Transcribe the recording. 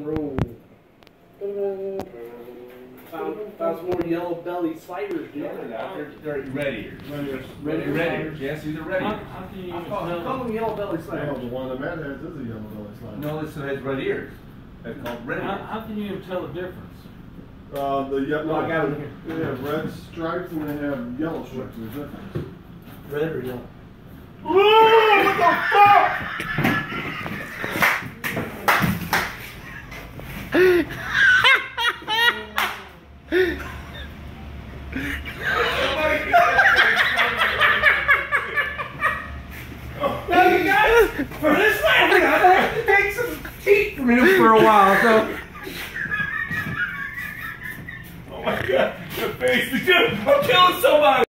and roll. Found, found some more yellow belly sliders, dude. They're, they're red ears. Red ears. Red, red ears. Yes, these are red How, ears. how can you I even call, I call them yellow belly No, the one that Matt has is a yellow belly slide. No, this one has red ears. That's called red How, ears. how can you even tell the difference? Uh, the ye- No, I got it here. They have red stripes and they have yellow stripes. There's a difference. Red or yellow? Now you guys, for this landing, I'm gonna have to take some teeth from you for a while, so. Oh my god, the face, dude, I'm killing somebody!